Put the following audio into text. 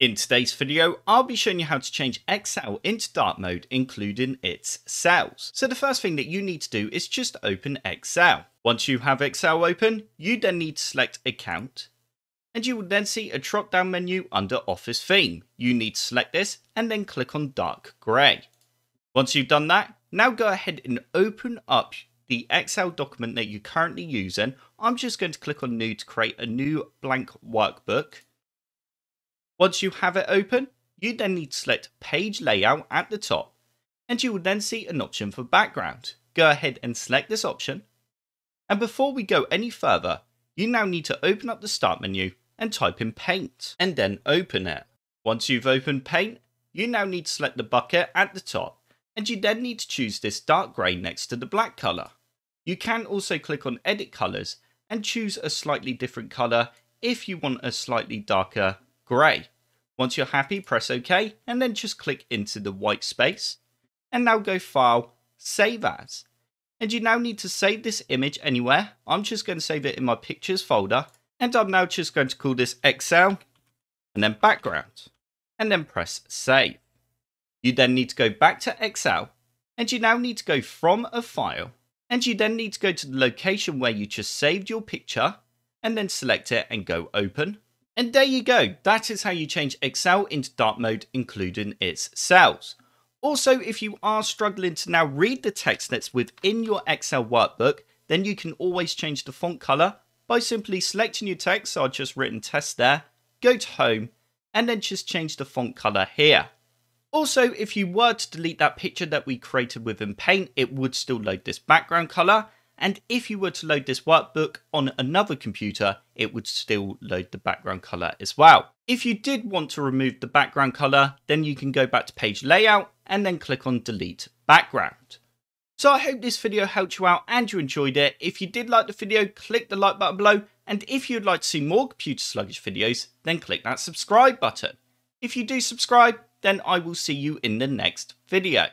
In today's video, I'll be showing you how to change Excel into dark mode, including its cells. So the first thing that you need to do is just open Excel. Once you have Excel open, you then need to select Account, and you will then see a drop down menu under Office Theme. You need to select this and then click on Dark Grey. Once you've done that, now go ahead and open up the Excel document that you're currently using. I'm just going to click on New to create a new blank workbook once you have it open, you then need to select Page Layout at the top, and you will then see an option for background. Go ahead and select this option. And before we go any further, you now need to open up the Start menu and type in Paint, and then open it. Once you've opened Paint, you now need to select the bucket at the top, and you then need to choose this dark grey next to the black colour. You can also click on Edit Colours and choose a slightly different colour if you want a slightly darker grey. Once you're happy, press OK, and then just click into the white space. And now go File, Save As. And you now need to save this image anywhere. I'm just going to save it in my Pictures folder. And I'm now just going to call this Excel, and then Background. And then press Save. You then need to go back to Excel, and you now need to go from a file, and you then need to go to the location where you just saved your picture, and then select it and go Open. And there you go, that is how you change Excel into dark mode, including its cells. Also, if you are struggling to now read the text that's within your Excel workbook, then you can always change the font color by simply selecting your text, so I've just written test there, go to home, and then just change the font color here. Also, if you were to delete that picture that we created within Paint, it would still load this background color, and if you were to load this workbook on another computer, it would still load the background color as well. If you did want to remove the background color, then you can go back to page layout and then click on delete background. So I hope this video helped you out and you enjoyed it. If you did like the video, click the like button below. And if you'd like to see more computer sluggish videos, then click that subscribe button. If you do subscribe, then I will see you in the next video.